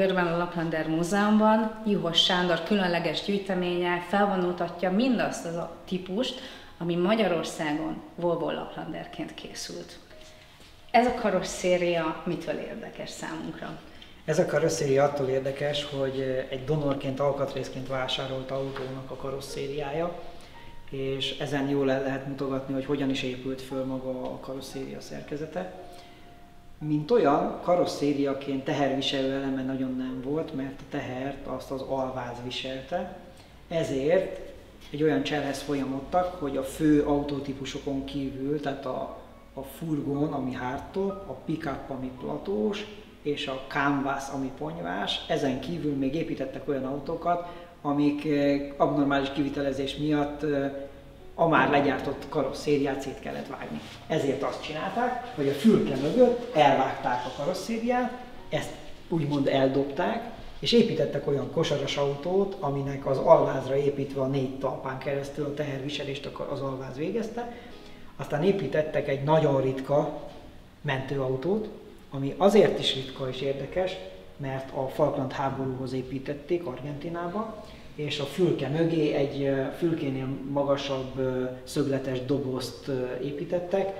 Győrben a Laplander Múzeumban Juhos Sándor különleges gyűjteménye felvonultatja mindazt az a típust, ami Magyarországon Volvo Laplanderként készült. Ez a karosszéria mitől érdekes számunkra? Ez a karosszéria attól érdekes, hogy egy donorként, alkatrészként vásárolt autónak a karosszériája, és ezen jól lehet mutogatni, hogy hogyan is épült föl maga a karosszéria szerkezete. Mint olyan, karosszériaként teherviselő eleme nagyon nem volt, mert a tehert azt az alváz viselte, ezért egy olyan cselhez folyamodtak, hogy a fő autótípusokon kívül, tehát a, a furgon, ami hardtop, a pickup, ami platós, és a canvas, ami ponyvás, ezen kívül még építettek olyan autókat, amik eh, abnormális kivitelezés miatt eh, a már legyártott karosszériát szét kellett vágni. Ezért azt csinálták, hogy a fülke mögött elvágták a karosszériát, ezt úgymond eldobták, és építettek olyan kosaras autót, aminek az alvázra építve a négy talpán keresztül a teherviselést az alváz végezte. Aztán építettek egy nagyon ritka mentőautót, ami azért is ritka és érdekes, mert a Falkland háborúhoz építették Argentinába, és a fülke mögé egy fülkénél magasabb szögletes dobozt építettek,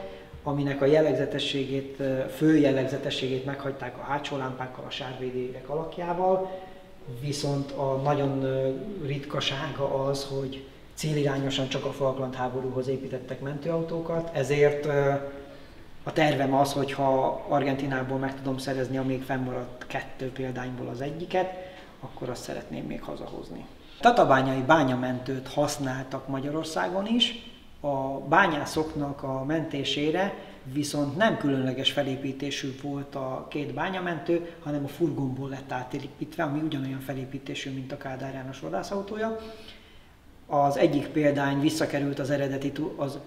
aminek a jellegzetességét, fő jellegzetességét meghagyták a hátsó lámpákkal, a sárvédégek alakjával, viszont a nagyon ritkasága az, hogy célirányosan csak a Falkland háborúhoz építettek mentőautókat, ezért a tervem az, hogy ha Argentinából meg tudom szerezni a még fennmaradt kettő példányból az egyiket, akkor azt szeretném még hazahozni. Tatabányai bányamentőt használtak Magyarországon is, a bányászoknak a mentésére viszont nem különleges felépítésű volt a két bányamentő, hanem a furgonból lett átépítve, ami ugyanolyan felépítésű, mint a Kádár János vadászautója. Az egyik példány visszakerült az eredeti, az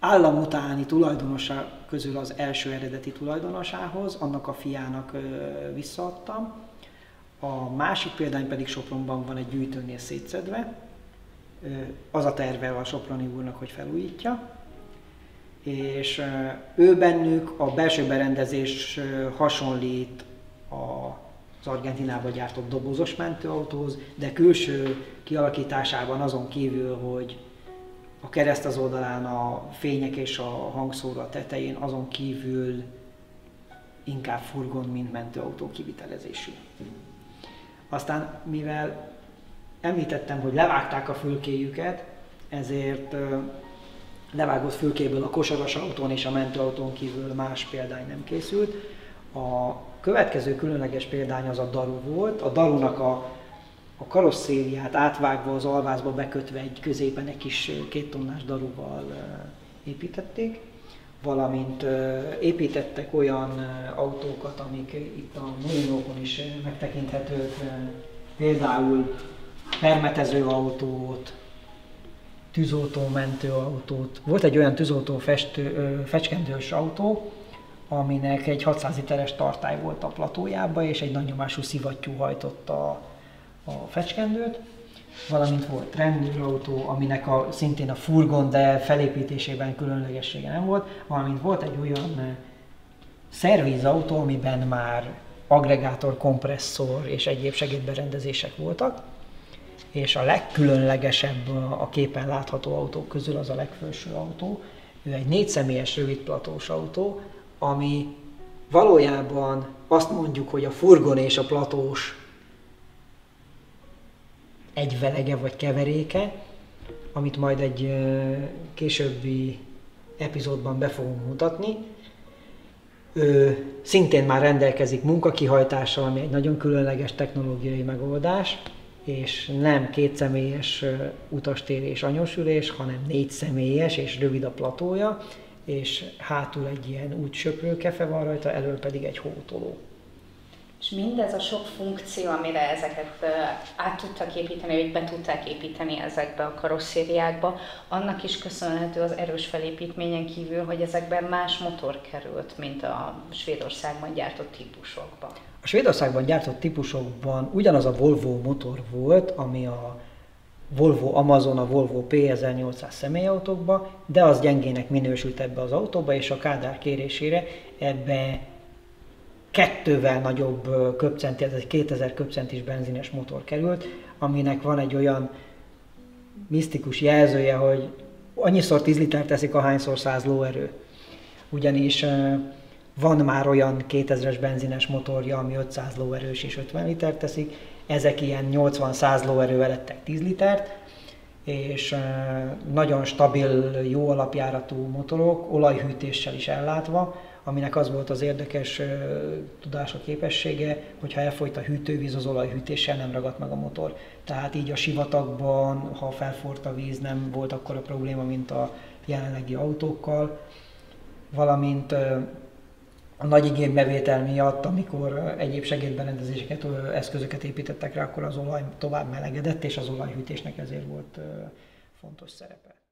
állam utáni tulajdonosa közül az első eredeti tulajdonosához, annak a fiának visszaadtam. A másik példány pedig Sopronban van egy gyűjtőnél szétszedve, az a terve a Soproni úrnak, hogy felújítja, és ő bennük a belső berendezés hasonlít az Argentinába gyártott dobozos mentőautóhoz, de külső kialakításában azon kívül, hogy a kereszt az oldalán a fények és a hangszóró a tetején, azon kívül inkább furgon, mint mentőautó kivitelezésű. Aztán, mivel említettem, hogy levágták a fülkéjüket, ezért levágott fülkéből a kosaras autón és a mentőautón kívül más példány nem készült. A következő különleges példány az a daru volt. A darunak a, a karosszériát átvágva az alvázba bekötve egy középen egy kis két tonnás daruval építették, valamint építettek olyan autókat, amik itt a molinókon is megtekinthetők, például permetező autót, tűzoltó mentőautót. Volt egy olyan tűzoltó festő, fecskendős autó, aminek egy 600 literes tartály volt a platójába, és egy nagy nyomású szivattyú hajtotta a fecskendőt. Valamint volt rendőrautó, aminek a, szintén a furgon, de felépítésében különlegessége nem volt. Valamint volt egy olyan szervízautó, amiben már agregátor, kompresszor és egyéb segédberendezések voltak és a legkülönlegesebb a képen látható autók közül az a legfelső autó. Ő egy négyszemélyes rövidplatós autó, ami valójában azt mondjuk, hogy a furgon és a platós egy velege vagy keveréke, amit majd egy későbbi epizódban be fogunk mutatni. Ő szintén már rendelkezik munkakihajtással, ami egy nagyon különleges technológiai megoldás, és nem két személyes utastér és anyosülés, hanem négy személyes és rövid a platója, és hátul egy ilyen úgy söprőkefe van rajta, elől pedig egy hótoló. És mindez a sok funkció, amire ezeket át tudtak építeni, vagy be tudták építeni ezekbe a karosszériákba, annak is köszönhető az erős felépítményen kívül, hogy ezekben más motor került, mint a Svédországban gyártott típusokban. A Svédországban gyártott típusokban ugyanaz a Volvo motor volt, ami a Volvo Amazon, a Volvo P1800 személyautókba, de az gyengének minősült ebbe az autóba, és a Kádár kérésére ebbe kettővel nagyobb köpcenti, ez egy 2000 köpcentis benzines motor került, aminek van egy olyan misztikus jelzője, hogy annyiszor 10 liter teszik, ahányszor 100 lóerő. Ugyanis van már olyan 2000-es benzines motorja, ami 500 lóerős és 50 liter teszik, ezek ilyen 80-100 lóerővel lettek 10 litert, és nagyon stabil, jó alapjáratú motorok, olajhűtéssel is ellátva, aminek az volt az érdekes tudása képessége, hogyha elfolyt a hűtővíz, az olajhűtéssel nem ragadt meg a motor. Tehát így a sivatagban, ha felforrt a víz, nem volt akkor a probléma, mint a jelenlegi autókkal, valamint a nagy igénybevétel miatt, amikor egyéb segédberendezéseket, eszközöket építettek rá, akkor az olaj tovább melegedett, és az olajhűtésnek ezért volt fontos szerepe.